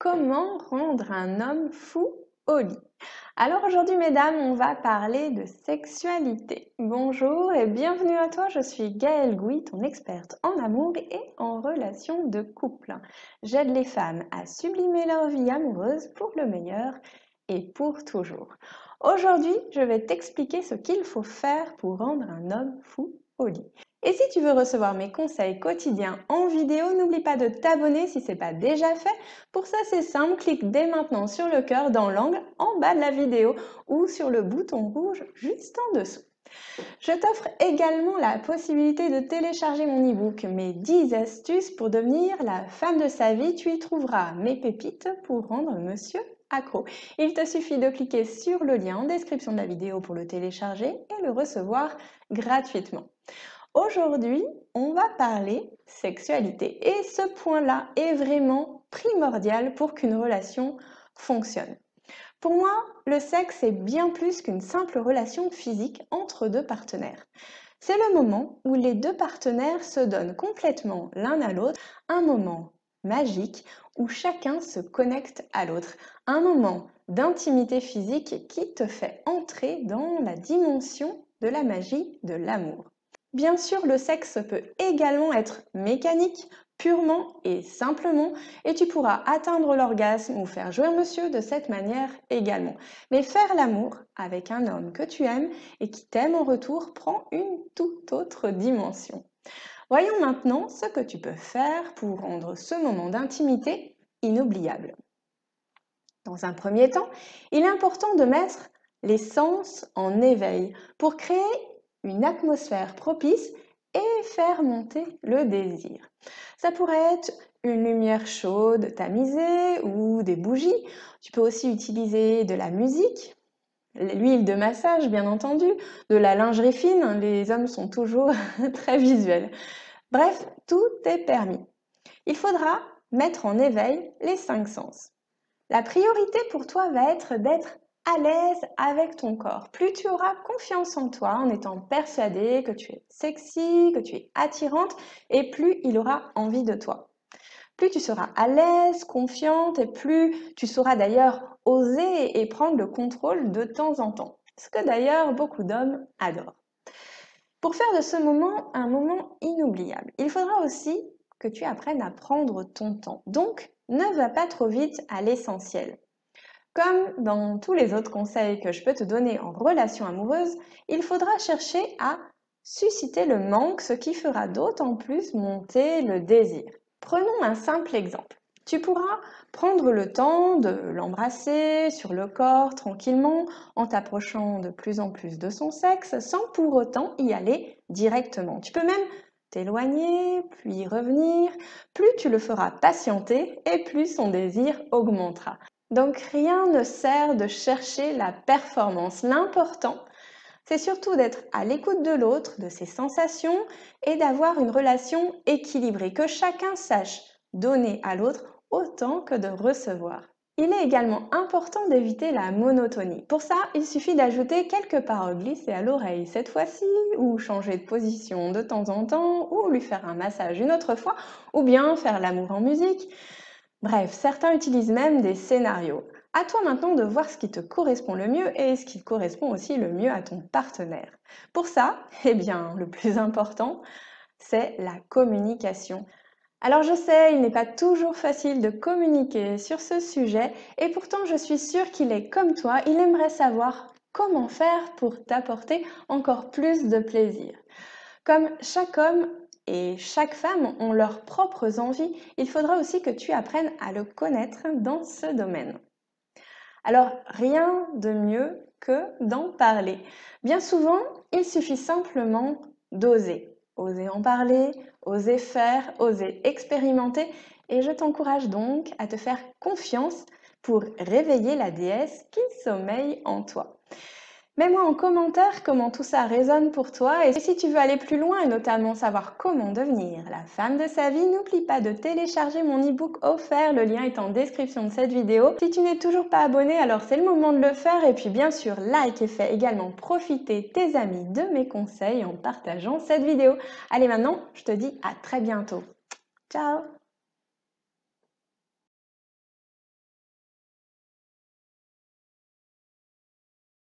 Comment rendre un homme fou au lit Alors aujourd'hui mesdames, on va parler de sexualité. Bonjour et bienvenue à toi, je suis Gaëlle Gouy, ton experte en amour et en relations de couple. J'aide les femmes à sublimer leur vie amoureuse pour le meilleur et pour toujours. Aujourd'hui, je vais t'expliquer ce qu'il faut faire pour rendre un homme fou au lit. Et si tu veux recevoir mes conseils quotidiens en vidéo, n'oublie pas de t'abonner si ce n'est pas déjà fait. Pour ça, c'est simple, clique dès maintenant sur le cœur dans l'angle en bas de la vidéo ou sur le bouton rouge juste en dessous. Je t'offre également la possibilité de télécharger mon e-book Mes 10 astuces pour devenir la femme de sa vie. Tu y trouveras mes pépites pour rendre monsieur accro. Il te suffit de cliquer sur le lien en description de la vidéo pour le télécharger et le recevoir gratuitement. Aujourd'hui, on va parler sexualité et ce point-là est vraiment primordial pour qu'une relation fonctionne. Pour moi, le sexe est bien plus qu'une simple relation physique entre deux partenaires. C'est le moment où les deux partenaires se donnent complètement l'un à l'autre, un moment magique où chacun se connecte à l'autre, un moment d'intimité physique qui te fait entrer dans la dimension de la magie de l'amour. Bien sûr, le sexe peut également être mécanique, purement et simplement, et tu pourras atteindre l'orgasme ou faire jouer monsieur de cette manière également. Mais faire l'amour avec un homme que tu aimes et qui t'aime en retour prend une toute autre dimension. Voyons maintenant ce que tu peux faire pour rendre ce moment d'intimité inoubliable. Dans un premier temps, il est important de mettre les sens en éveil pour créer une atmosphère propice et faire monter le désir. Ça pourrait être une lumière chaude tamisée ou des bougies. Tu peux aussi utiliser de la musique, l'huile de massage bien entendu, de la lingerie fine, les hommes sont toujours très visuels. Bref, tout est permis. Il faudra mettre en éveil les cinq sens. La priorité pour toi va être d'être à l'aise avec ton corps. Plus tu auras confiance en toi en étant persuadé que tu es sexy, que tu es attirante, et plus il aura envie de toi. Plus tu seras à l'aise, confiante, et plus tu sauras d'ailleurs oser et prendre le contrôle de temps en temps. Ce que d'ailleurs beaucoup d'hommes adorent. Pour faire de ce moment un moment inoubliable, il faudra aussi que tu apprennes à prendre ton temps. Donc, ne va pas trop vite à l'essentiel. Comme dans tous les autres conseils que je peux te donner en relation amoureuse, il faudra chercher à susciter le manque, ce qui fera d'autant plus monter le désir. Prenons un simple exemple. Tu pourras prendre le temps de l'embrasser sur le corps tranquillement en t'approchant de plus en plus de son sexe sans pour autant y aller directement. Tu peux même t'éloigner, puis revenir. Plus tu le feras patienter et plus son désir augmentera. Donc rien ne sert de chercher la performance. L'important, c'est surtout d'être à l'écoute de l'autre, de ses sensations et d'avoir une relation équilibrée, que chacun sache donner à l'autre autant que de recevoir. Il est également important d'éviter la monotonie. Pour ça, il suffit d'ajouter quelques paroles glissées à l'oreille cette fois-ci, ou changer de position de temps en temps, ou lui faire un massage une autre fois, ou bien faire l'amour en musique. Bref, certains utilisent même des scénarios. À toi maintenant de voir ce qui te correspond le mieux et ce qui correspond aussi le mieux à ton partenaire. Pour ça, eh bien, le plus important, c'est la communication. Alors je sais, il n'est pas toujours facile de communiquer sur ce sujet et pourtant je suis sûre qu'il est comme toi, il aimerait savoir comment faire pour t'apporter encore plus de plaisir. Comme chaque homme et chaque femme ont leurs propres envies, il faudra aussi que tu apprennes à le connaître dans ce domaine. Alors, rien de mieux que d'en parler. Bien souvent, il suffit simplement d'oser. Oser en parler, oser faire, oser expérimenter. Et je t'encourage donc à te faire confiance pour réveiller la déesse qui sommeille en toi. Mets-moi en commentaire comment tout ça résonne pour toi et si tu veux aller plus loin et notamment savoir comment devenir la femme de sa vie, n'oublie pas de télécharger mon e-book offert, le lien est en description de cette vidéo. Si tu n'es toujours pas abonné, alors c'est le moment de le faire et puis bien sûr like et fais également profiter tes amis de mes conseils en partageant cette vidéo. Allez maintenant, je te dis à très bientôt. Ciao